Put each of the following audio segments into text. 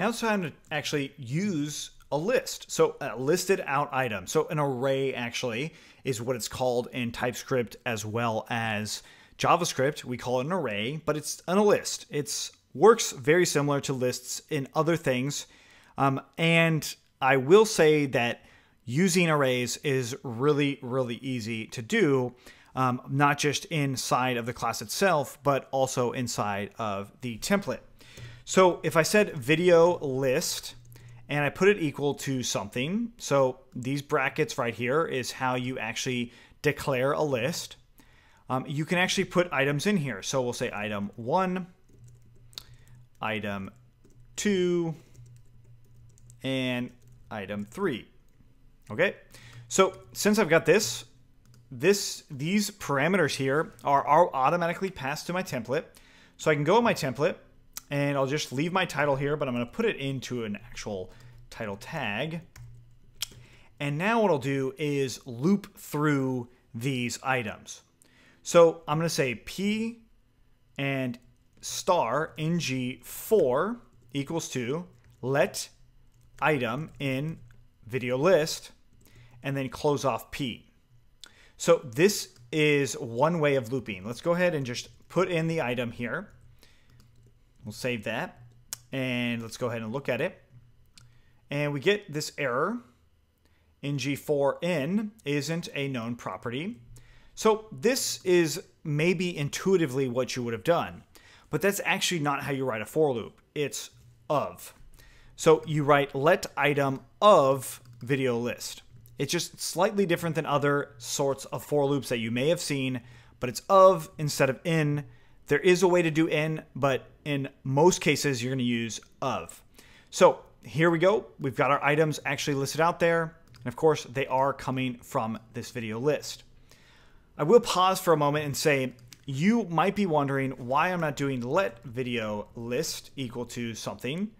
Now it's time to actually use a list. So a listed out item. So an array actually is what it's called in TypeScript as well as JavaScript. We call it an array, but it's a list. It's works very similar to lists in other things. Um, and I will say that using arrays is really, really easy to do, um, not just inside of the class itself, but also inside of the template. So if I said video list and I put it equal to something, so these brackets right here is how you actually declare a list. Um, you can actually put items in here. So we'll say item one, item two, and item three. Okay, so since I've got this, this these parameters here are, are automatically passed to my template. So I can go in my template and I'll just leave my title here, but I'm going to put it into an actual title tag. And now what I'll do is loop through these items. So I'm going to say P and star ngFor equals to let item in video list and then close off P. So this is one way of looping. Let's go ahead and just put in the item here. We'll save that and let's go ahead and look at it. And we get this error ngForIn isn't a known property. So this is maybe intuitively what you would have done, but that's actually not how you write a for loop. It's of. So you write let item of video list. It's just slightly different than other sorts of for loops that you may have seen, but it's of instead of in. There is a way to do in, but in most cases, you're going to use of. So here we go. We've got our items actually listed out there. And of course, they are coming from this video list. I will pause for a moment and say, you might be wondering why I'm not doing let video list equal to something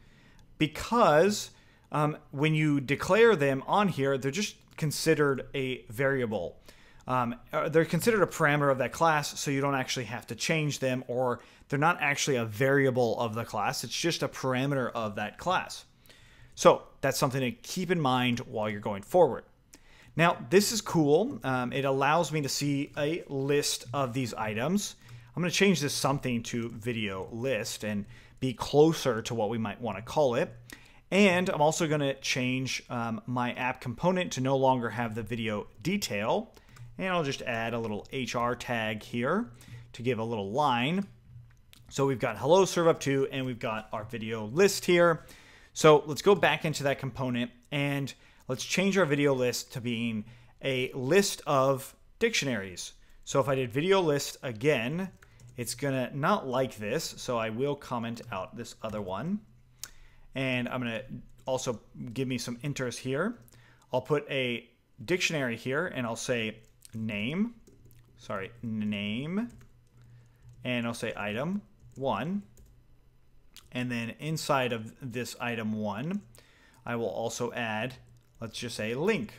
because um, when you declare them on here, they're just considered a variable. Um, uh, they're considered a parameter of that class, so you don't actually have to change them, or they're not actually a variable of the class. It's just a parameter of that class. So that's something to keep in mind while you're going forward. Now, this is cool. Um, it allows me to see a list of these items. I'm going to change this something to video list and be closer to what we might want to call it. And I'm also going to change um, my app component to no longer have the video detail. And I'll just add a little HR tag here to give a little line. So we've got hello serve up to, and we've got our video list here. So let's go back into that component and let's change our video list to being a list of dictionaries. So if I did video list again, it's gonna not like this, so I will comment out this other one. And I'm gonna also give me some enters here. I'll put a dictionary here and I'll say name, sorry, name, and I'll say item one. And then inside of this item one, I will also add, let's just say link.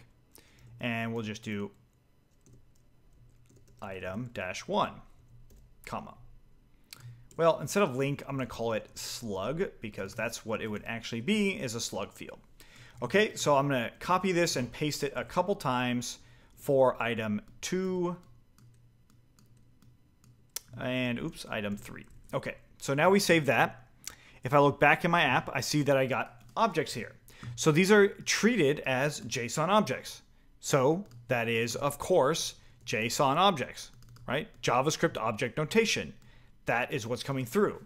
And we'll just do item dash one, comma. Well, instead of link, I'm going to call it slug because that's what it would actually be is a slug field. Okay, so I'm going to copy this and paste it a couple times for item two and oops, item three. Okay, so now we save that. If I look back in my app, I see that I got objects here. So these are treated as JSON objects. So that is, of course, JSON objects, right? JavaScript object notation. That is what's coming through.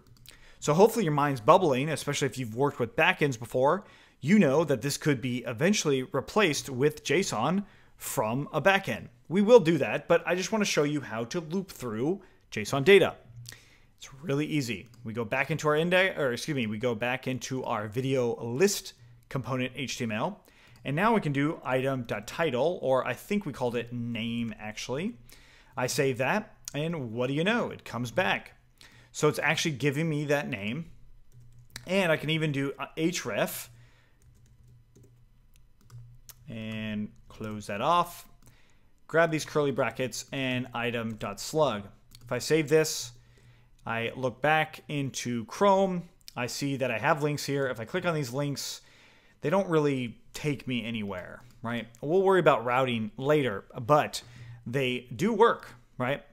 So hopefully your mind's bubbling, especially if you've worked with backends before. You know that this could be eventually replaced with JSON from a backend. We will do that, but I just want to show you how to loop through JSON data. It's really easy. We go back into our index, or excuse me, we go back into our video list component HTML. And now we can do item.title, or I think we called it name actually. I save that, and what do you know? It comes back. So it's actually giving me that name. And I can even do uh, href and close that off. Grab these curly brackets and item.slug. If I save this, I look back into Chrome, I see that I have links here. If I click on these links, they don't really take me anywhere, right? We'll worry about routing later, but they do work, right?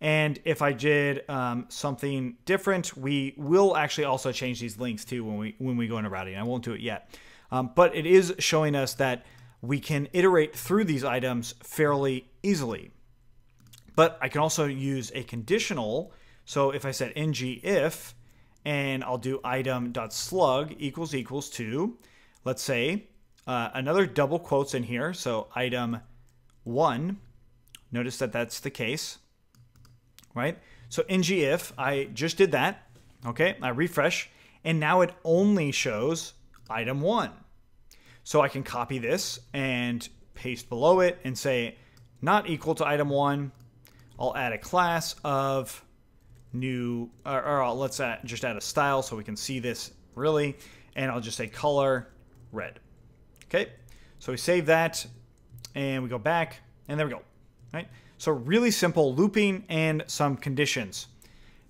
And if I did um, something different, we will actually also change these links too when we when we go into routing. I won't do it yet, um, but it is showing us that we can iterate through these items fairly easily. But I can also use a conditional. So if I said ng if, and I'll do item.slug equals equals to, let's say, uh, another double quotes in here. So item one, notice that that's the case right? So ngIf, I just did that. Okay, I refresh, and now it only shows item one. So I can copy this and paste below it and say not equal to item one. I'll add a class of new, or, or let's add, just add a style so we can see this really, and I'll just say color red. Okay, so we save that and we go back, and there we go, right? So really simple looping and some conditions.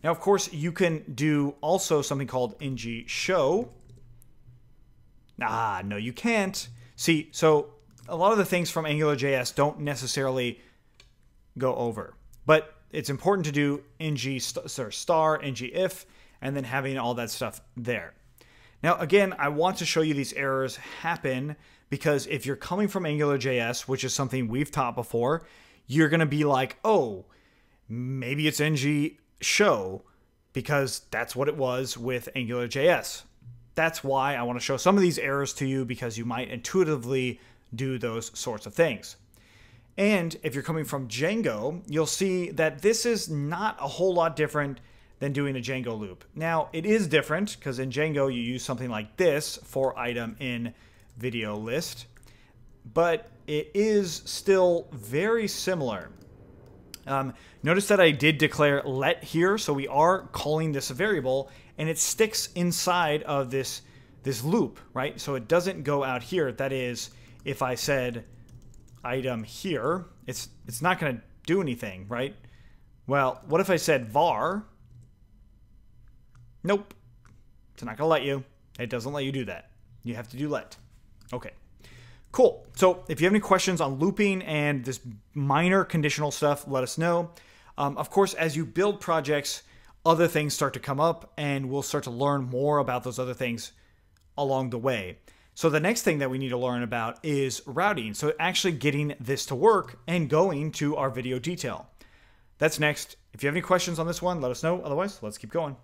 Now, of course, you can do also something called ng show. Ah, no, you can't. See, so a lot of the things from AngularJS don't necessarily go over, but it's important to do ng st star, ng if, and then having all that stuff there. Now, again, I want to show you these errors happen because if you're coming from AngularJS, which is something we've taught before, you're going to be like, oh, maybe it's ng show because that's what it was with AngularJS. That's why I want to show some of these errors to you because you might intuitively do those sorts of things. And if you're coming from Django, you'll see that this is not a whole lot different than doing a Django loop. Now, it is different because in Django you use something like this for item in video list but it is still very similar. Um, notice that I did declare let here, so we are calling this a variable, and it sticks inside of this this loop, right? So it doesn't go out here. That is, if I said item here, it's it's not going to do anything, right? Well, what if I said var? Nope. It's not going to let you. It doesn't let you do that. You have to do let. Okay. Cool. So if you have any questions on looping and this minor conditional stuff, let us know. Um, of course, as you build projects, other things start to come up, and we'll start to learn more about those other things along the way. So the next thing that we need to learn about is routing. So actually getting this to work and going to our video detail. That's next. If you have any questions on this one, let us know. Otherwise, let's keep going.